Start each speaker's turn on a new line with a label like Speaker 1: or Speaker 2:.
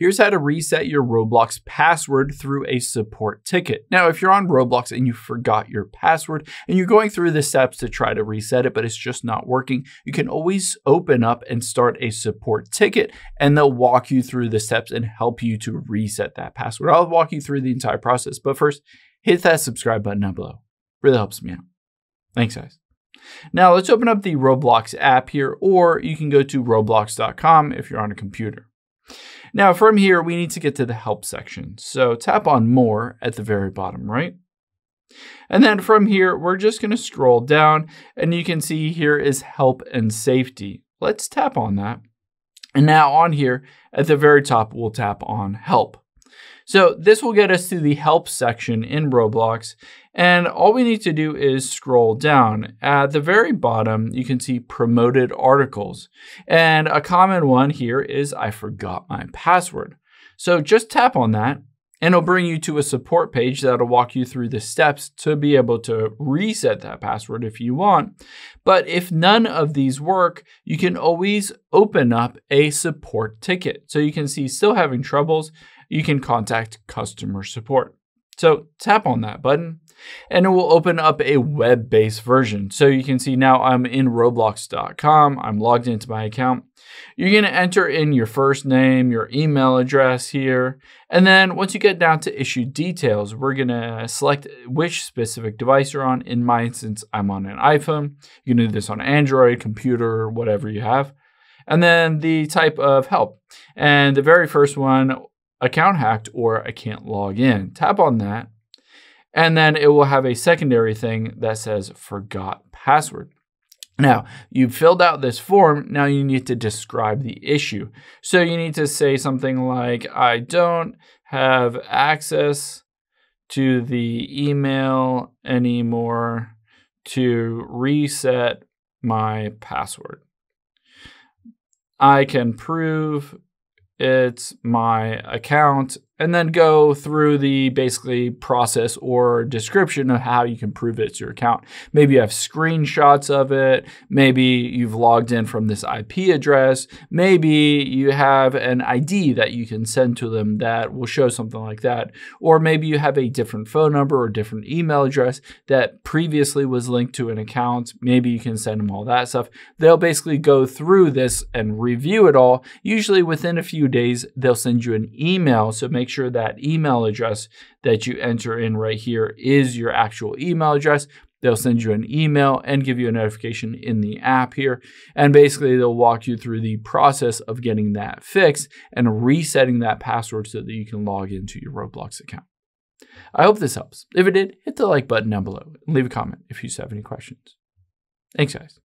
Speaker 1: Here's how to reset your Roblox password through a support ticket. Now, if you're on Roblox and you forgot your password and you're going through the steps to try to reset it, but it's just not working, you can always open up and start a support ticket and they'll walk you through the steps and help you to reset that password. I'll walk you through the entire process, but first, hit that subscribe button down below. Really helps me out. Thanks, guys. Now let's open up the Roblox app here, or you can go to roblox.com if you're on a computer. Now from here, we need to get to the help section. So tap on more at the very bottom right. And then from here, we're just gonna scroll down and you can see here is help and safety. Let's tap on that. And now on here at the very top, we'll tap on help. So this will get us to the help section in Roblox. And all we need to do is scroll down. At the very bottom, you can see promoted articles. And a common one here is I forgot my password. So just tap on that and it'll bring you to a support page that'll walk you through the steps to be able to reset that password if you want. But if none of these work, you can always open up a support ticket. So you can see still having troubles you can contact customer support. So tap on that button and it will open up a web-based version. So you can see now I'm in roblox.com. I'm logged into my account. You're going to enter in your first name, your email address here. And then once you get down to issue details, we're going to select which specific device you're on. In my instance, I'm on an iPhone. You can do this on Android, computer, whatever you have. And then the type of help. And the very first one, account hacked or I can't log in. Tap on that. And then it will have a secondary thing that says forgot password. Now, you've filled out this form. Now you need to describe the issue. So you need to say something like, I don't have access to the email anymore to reset my password. I can prove it's my account and then go through the basically process or description of how you can prove it's your account. Maybe you have screenshots of it. Maybe you've logged in from this IP address. Maybe you have an ID that you can send to them that will show something like that. Or maybe you have a different phone number or different email address that previously was linked to an account. Maybe you can send them all that stuff. They'll basically go through this and review it all. Usually within a few days, they'll send you an email. So make sure that email address that you enter in right here is your actual email address. They'll send you an email and give you a notification in the app here. And basically, they'll walk you through the process of getting that fixed and resetting that password so that you can log into your Roblox account. I hope this helps. If it did, hit the like button down below and leave a comment if you have any questions. Thanks, guys.